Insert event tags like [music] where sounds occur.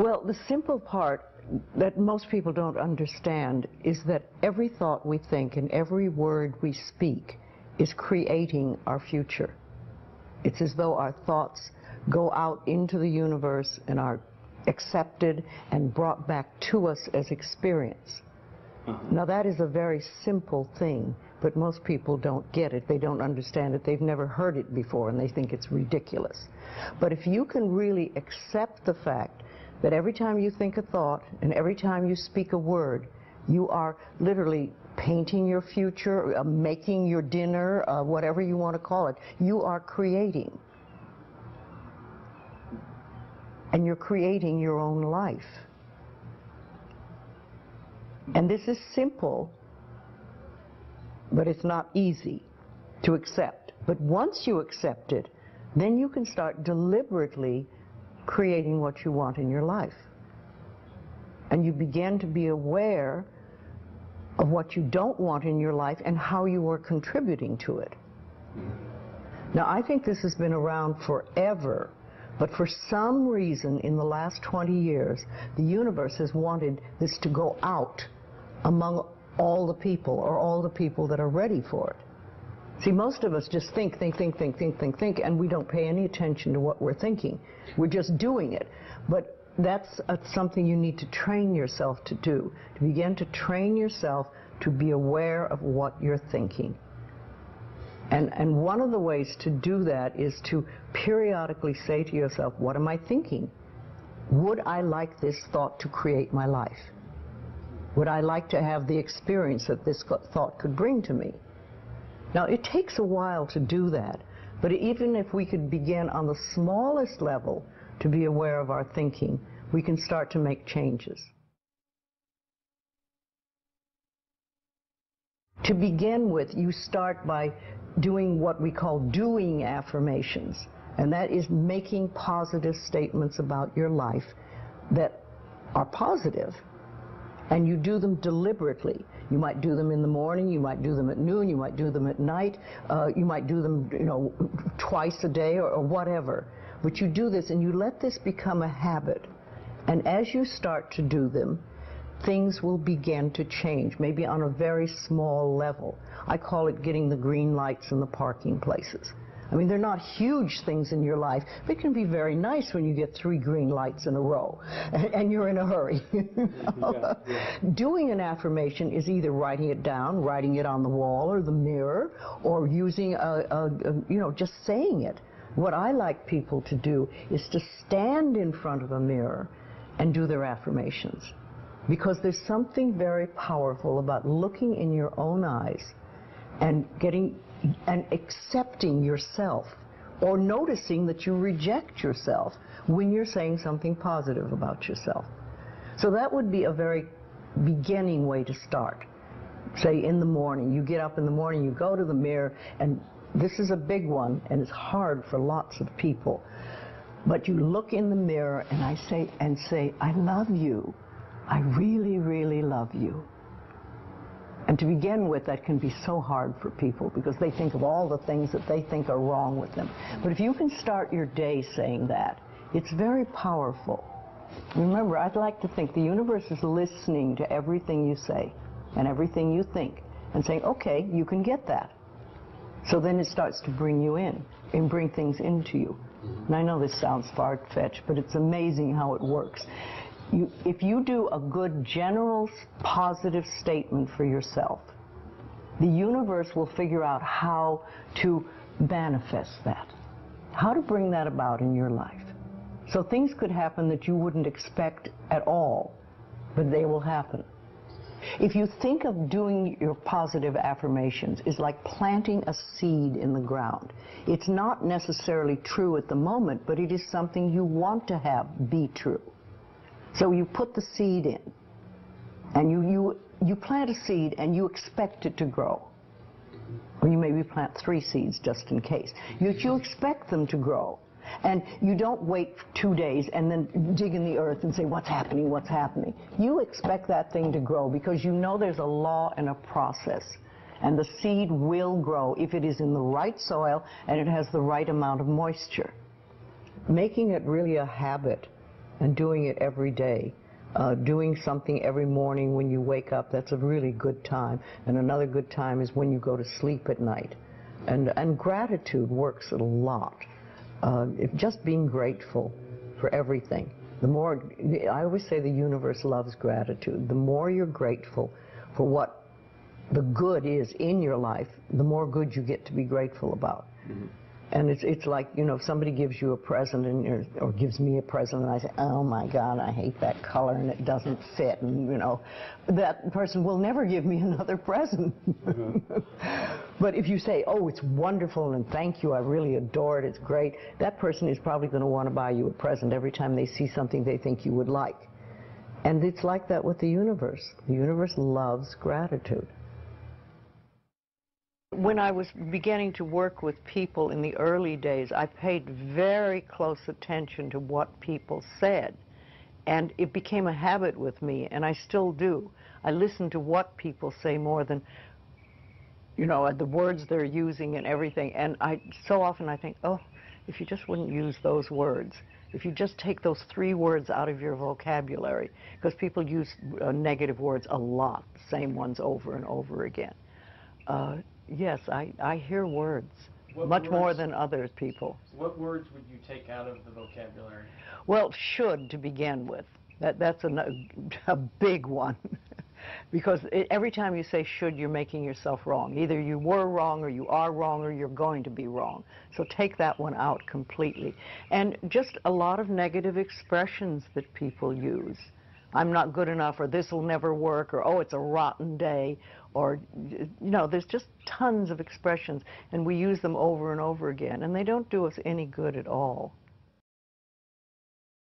Well, the simple part that most people don't understand is that every thought we think and every word we speak is creating our future. It's as though our thoughts go out into the universe and are accepted and brought back to us as experience. Uh-huh. Now that is a very simple thing, but most people don't get it. They don't understand it. They've never heard it before and they think it's ridiculous. But if you can really accept the fact that every time you think a thought and every time you speak a word, you are literally painting your future, uh, making your dinner, uh, whatever you want to call it. You are creating. And you're creating your own life. And this is simple, but it's not easy to accept. But once you accept it, then you can start deliberately creating what you want in your life. And you begin to be aware of what you don't want in your life and how you are contributing to it. Now, I think this has been around forever, but for some reason in the last 20 years, the universe has wanted this to go out among all the people or all the people that are ready for it. See, most of us just think, think, think, think, think, think, think, and we don't pay any attention to what we're thinking. We're just doing it. But that's something you need to train yourself to do, to begin to train yourself to be aware of what you're thinking. And, and one of the ways to do that is to periodically say to yourself, what am I thinking? Would I like this thought to create my life? Would I like to have the experience that this thought could bring to me? Now, it takes a while to do that, but even if we could begin on the smallest level to be aware of our thinking, we can start to make changes. To begin with, you start by doing what we call doing affirmations, and that is making positive statements about your life that are positive and you do them deliberately. You might do them in the morning, you might do them at noon, you might do them at night, uh, you might do them, you know, twice a day or, or whatever. But you do this and you let this become a habit. And as you start to do them, things will begin to change, maybe on a very small level. I call it getting the green lights in the parking places. I mean, they're not huge things in your life, but it can be very nice when you get three green lights in a row [laughs] and, you're in a hurry. [laughs] yeah, yeah. Doing an affirmation is either writing it down, writing it on the wall or the mirror, or using a, a, a you know, just saying it. What I like people to do is to stand in front of a mirror and do their affirmations. Because there's something very powerful about looking in your own eyes and getting and accepting yourself or noticing that you reject yourself when you're saying something positive about yourself. So that would be a very beginning way to start. Say in the morning, you get up in the morning, you go to the mirror, and this is a big one, and it's hard for lots of people. But you look in the mirror and I say and say, I love you. I really, really love you. And to begin with, that can be so hard for people because they think of all the things that they think are wrong with them. But if you can start your day saying that, it's very powerful. Remember, I'd like to think the universe is listening to everything you say and everything you think and saying, okay, you can get that. So then it starts to bring you in and bring things into you. And I know this sounds far-fetched, but it's amazing how it works you, if you do a good general positive statement for yourself, the universe will figure out how to manifest that, how to bring that about in your life. So things could happen that you wouldn't expect at all, but they will happen. If you think of doing your positive affirmations is like planting a seed in the ground. It's not necessarily true at the moment, but it is something you want to have be true. So you put the seed in, and you, you, you plant a seed and you expect it to grow. Or you maybe plant three seeds just in case. You, you expect them to grow. And you don't wait two days and then dig in the earth and say, what's happening, what's happening. You expect that thing to grow because you know there's a law and a process. And the seed will grow if it is in the right soil and it has the right amount of moisture. Making it really a habit and doing it every day. Uh, doing something every morning when you wake up, that's a really good time. And another good time is when you go to sleep at night. And, and gratitude works a lot. Uh, if just being grateful for everything. The more, I always say the universe loves gratitude. The more you're grateful for what the good is in your life, the more good you get to be grateful about. And it's, it's like, you know, if somebody gives you a present and you're, or gives me a present and I say, oh my God, I hate that color and it doesn't fit and, you know, that person will never give me [laughs] another present. Mm-hmm. but if you say, oh, it's wonderful and thank you, I really adore it, it's great, that person is probably going to want to buy you a present every time they see something they think you would like. And it's like that with the universe. The universe loves gratitude. When I was beginning to work with people in the early days, I paid very close attention to what people said. And it became a habit with me, and I still do. I listen to what people say more than, you know, the words they're using and everything. And I so often I think, oh, if you just wouldn't use those words, if you just take those three words out of your vocabulary, because people use uh, negative words a lot, the same ones over and over again. Uh, Yes, I, I hear words What much more than other people. What words would you take out of the vocabulary? Well, should to begin with. That, that's a, a big one. [laughs] because it, every time you say should, you're making yourself wrong. Either you were wrong or you are wrong or you're going to be wrong. So take that one out completely. And just a lot of negative expressions that people use. I'm not good enough, or this will never work, or oh, it's a rotten day, or, you know, there's just tons of expressions, and we use them over and over again, and they don't do us any good at all.